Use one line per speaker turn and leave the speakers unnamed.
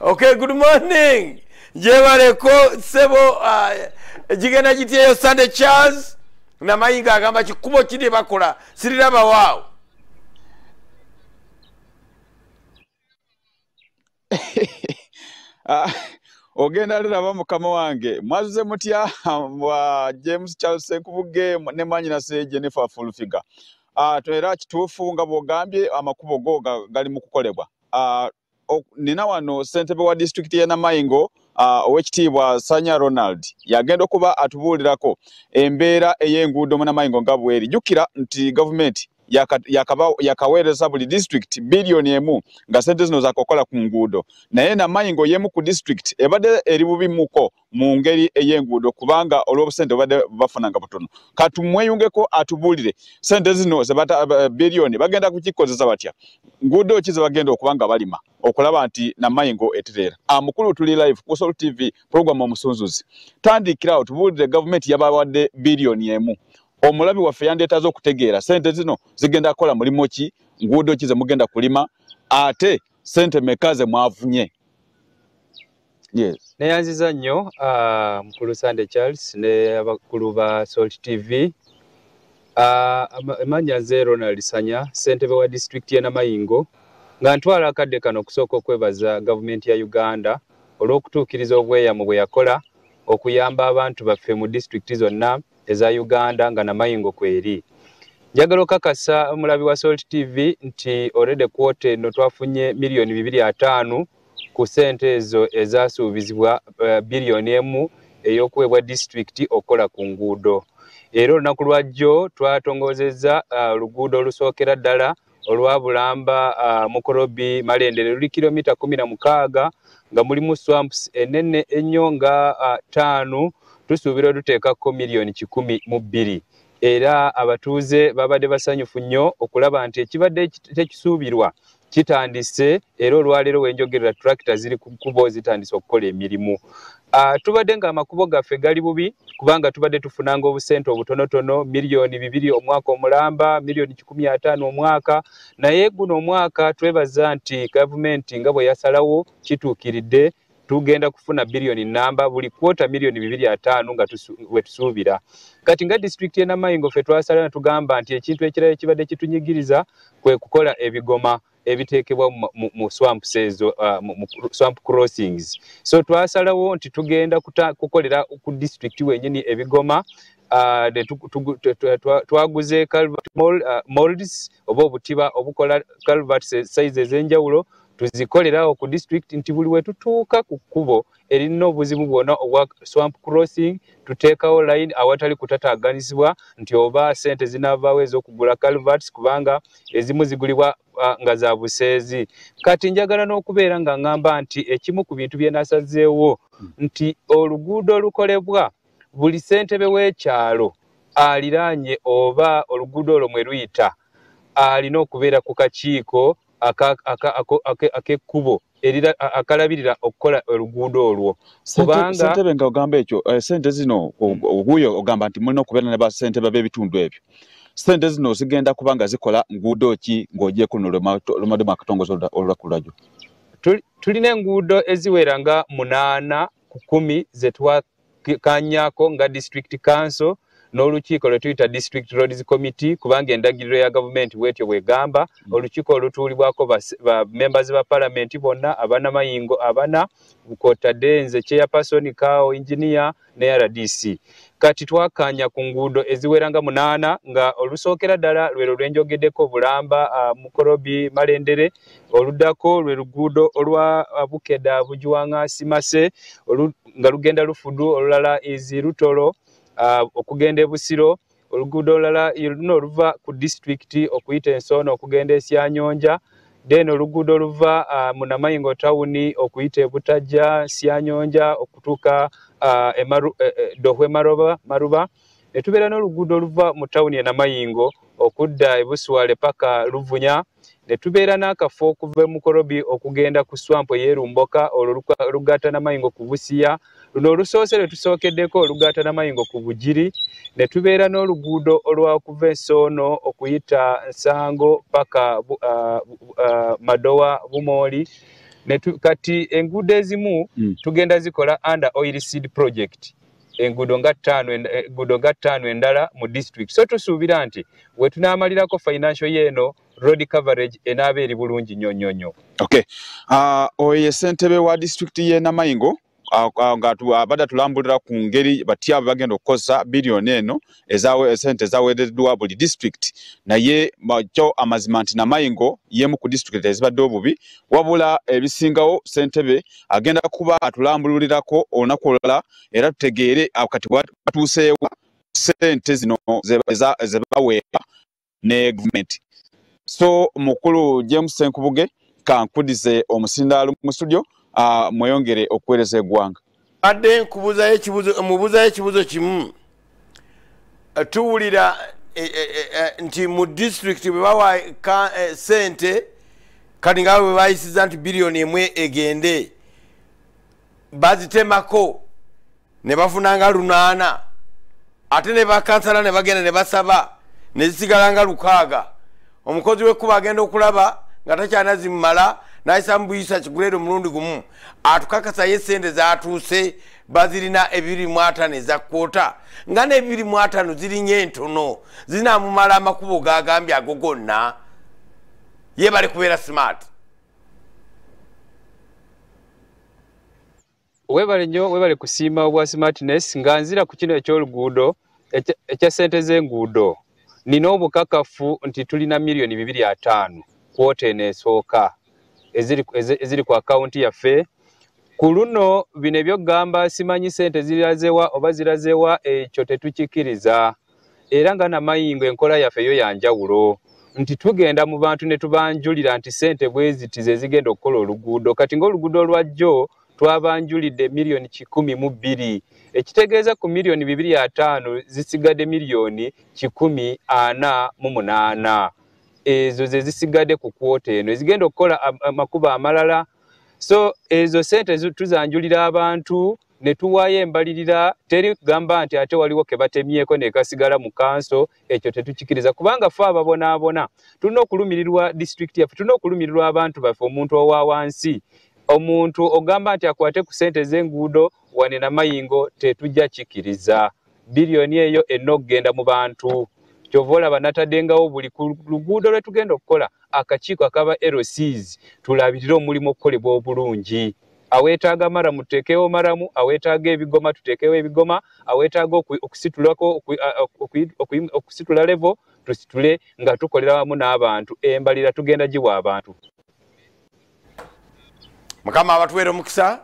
okay good morning. Gyebaleko sebo gigenda gityeyo sunday charles namayinga agamba kikubo kiri bakola? Sirirabawaawo
Ah, ogenda liraba mukama wange. Mwazuze mutya wa james charles senkubuge ne mwanyina seje ne fafulu figa uh, era kituufu nga bwogambye amakubo go ga- gali mu kukolebwa. Uh, nina wano ssentebe wa disitulikiti y'e namayingo uh, owekitiibwa sanya ronald yagenda okuba atubuulirako embeera ey'enguudo mu namayingo nga bweri. Jjukira nti gavumenti yakaweereza buli disitulikiti biliyoni emu nga sente zino zakukola ku nguudo. Naye namayingo yemu ku disitulikiti ebadde eri bubimuko mu ngeri ey'enguudo kubanga olw'obusente bubadde bafuna nga butono katumweyungeko atubuulire sente zino zebata biliyoni bagenda kukikozesa batya? Nguudo ki zebagenda okuba nga balima? Okulaba nti namayingo etereera. Amukulu tuli live ku sol tv program omusunzuzi. Tandikirawo tubuulire gavumenti yabawadde biliyoni emu omulabi waffe yandeetaze okutegeera. Sente zino zigenda kukola mulimu ki? Nguudo ki zemugenda kulima? Ate sente meka ze mwavunye? Yes.
Neyanziza nnyo ah, mukulu sande charles ne abakulu ba salt tv Ah, ama- emanya nze ronald sanya ssentebe wa disitulikiti y'e namayingo nga ntwala akadde kano okusooka okwebaza gavumenti ya uganda olw'okutuukiriza obweyamu bwe yakola okuyamba abantu baffe mu disitulikiti zonna eza uganda nga namayingo kweri njagala okakasa omulabi wa salt tv nti already kwota eno twafunye miliyoni bibiri ataano ku ssente ezo ezasuubizibwa uh, biliyoni emu ey'okuweebwa disitulikiti okukola ku nguudo. Era olunaku lwajjo twatongozezza uh, oluguudo olusookera ddala olwa bulamba uh, mukorobi malendere luli kilomita kumi na mukaaga nga mulimu swamps enene ennyo nga uh, ttaano tusuubira oduteekako miliyoni kikumi mu bbiri. Era abatuuze babadde basanyufu nnyo okulaba nti ekibadde tekisuubirwa kitandise era olwaleero wenjogerera tractor ziri ku kkubo zitandise okukola emirimu. Uh, tubadde nga amakubo gaffe gali bubi kubanga tubadde tufunanga obusente obutonotono miliyoni bibiri omwaka omulamba miliyoni kikumi ataano omwaka. Naye guno omwaka twebaza nti gavumenti nga bwe yasalawo kituukiridde tugenda kufuna biliyoni namba buli kwota miliyoni bibiri ataano nga tusu- we tusuubira. Kati nga disitulikiti y'e namayingo ffe twasala ne tugamba nti ekintu ekirala ekibadde kitunyigiriza kwe kukola ebigoma ebiteekebwa mu- swamps ezo uh, mu swamp crossings. So twasalawo nti tugenda kukolera ku disitulikiti wenyini ebigoma uh, twaguze uh, molds oba obutiba obukola calvert size ez'enjawulo tuzikolerawo ku disitulikiti nti buli we tutuuka ku kkubo erina obuzibu bwonna obwa swamp crossing tuteekawo line awatali kutataganyizibwa nti oba sente zinaavaawo ez'okugula calverts kubanga ezimu zigulibwa ah, nga za buseezi. Kati njagala n'okubeera nga ŋŋamba nti ekimu ku bintu bye nasazeewo nti oluguudo olukolebwa buli ssentebe w'ekyalo aliraanye oba oluguudo olwo mwe luyita alina okubeera ku kakiiko ak'ekkubo akalabirira okukola oluguudo olwo. Kubanga
sentebe nga ogamba ekyo eh, sente zino oguyo ogamba nti mulina okubeera ne basentebe b'ebitundu ebyo. Sente zino zigenda kuba nga zikola nguudo ki ng'ogyeko no lumadde mwakatongoza olunaku lwajjo
tuli- tulina enguudo eziwera nga munaana ku kumi ze twakanyako nga district council n'olukiiko lwe tuyita district roads committee kubanga endagiriro ya gavumenti bwetyo bwegamba olukiiko olutuulibwako ba members ba parliament bonna abanamayingo abana kwotadde nze chairperson kao engineer ne rdc kati twakanya ku nguudo eziwera nga munaana nga olusookera ddala lwe lwenjogeddeko bulamba uh, mukorobi malendere oluddako lwe luguudo olwa bukeda bujuwanga simase olu, nga lugenda lufudu olulala izi lutolo okugenda e busiro oluguudo olulala luno oluva ku disitulikiti okuyita ensoono okugenda esyanyonja then oluguudo oluva uh, mu namayingo tawuni okuyita ebutajja syanyonja okutuuka uh, emaru, eh, eh, dohwe maruba, maruba. Ne tubeera n'oluguudo oluva mu tawuni e namayingo okudda ebuswale paka luvunya ne tubeera n'akafo okuva e mukorobi okugenda ku swampo eyerumboka olwo lugatta namayingo ku busiya. Luno olusoose lwe tusookeddeko olugatta namayingo ku bugiri. Ne tubeera n'oluguudo olwakuva ensoono okuyita nsango paka uh, uh, madowa bumooli kati enguudo ezimu
Mm.
tugenda zikola under oil seed project enguudo nga ttaano en- enguudo nga ttaano endala mu district. So tusuubira nti we tunaamalirako financial yeeno road coverage enaaba eri bulungi nnyo nnyo nnyo.
Okay. Uh, oyo ye ssentebe wa disitulikiti y'e namayingo nga abadde atulambulira ku ngeri batya bagenda okukozesa biliyoni eno esente ezaweereddwa buli disitulikiti naye kyo amazima nti namayingo yemu ku disitulikiti ezibadde obubi wabula ebisingawo ssentebe agenda kuba atulambulirako olunaku olulala era tutegeere kati watuuseewo ssente zino ze- baweebwa ne gavumenti so mukulu james senkubuge kankudize omusindaalo mu studio mweyongere okuweereza eggwanga.
Adde mubuzayo ekibuzo kimu. Eh, tuwulira eh, eh, nti mu disitulikiti bwe bawa sente kati nga bwe bayisiza nti biliyoni emwe egende bazitemako ne bafuna nga lunaana. Ate ne bakansala ne bagenda ne basaba ne zisigala nga lukaaga. Omukozi w'ekkuba agenda okulaba nga takyana zimmala nayisa mu buyisa kiguleera omulundi gumu atukakasayo esente zatuuse bazirina ebiri mu ataano eza kwota nga n'ebiri mu ataano zirinye entono zinamumala amakubo gagambye ago gonna. Ye bali kubeera smart.
Webale nnyo webale kusiima obwa smartness nga nzira ku kino ekyoluguudo ekya ssente z'enguudo. Nina obukakafu nti tulina miliyoni bibiri ataano kwota eno esooka eziri, ezi- eziri ku akawunti yaffe. Ku luno bino ebyokugamba simanyi ssente zirazewa oba zirazewa ekyo tetukikkiriza. Era nga namayingo enkola yaffe yo yanjawulo nti tugenda mu bantu ne tubanjulira nti ssente bwe ziti ze zigenda okukola oluguudo. Kati ng'oluguudo olwajjo twabanjulidde miliyoni kikumi mu bbiri. Ekitegeeza ku miliyoni bibiri ataano zisigadde miliyoni kikumi ana mu munaana ezo ze zisigadde ku kwota eno ezigenda okukola am- amakubo amalala. So ezo sente tuzanjulira abantu ne tuwaayo embalirira teri kugamba nti ate waliwo ke batemyeko ne kasigala mu kanso ekyo tetukikiriza. Kubanga fe ababonaabona tulina okulumirirwa disitulikiti yaffe tulina okulumirirwa abantu baffe omuntu owa wansi. Omuntu ogamba nti akwate ku sente z'enguudo wane namayingo tetujja kikiriza. Biliyoni eyo enna okugenda mu bantu kyova olaba nataddengawo buli ku luguudo lwe tugenda okukola akakiiko akaba LCs tulabirire omulimu okukolebwa obulungi. Aweetaaga maramu tuteekewo maramu aweetaaga ebigoma tuteekewo ebigoma aweetaaga oku- okusitulako okusitula levo tusitule nga tukolera wamu n'abantu embalira tugenda giwa abantu.
Mukama abatuweera omukisa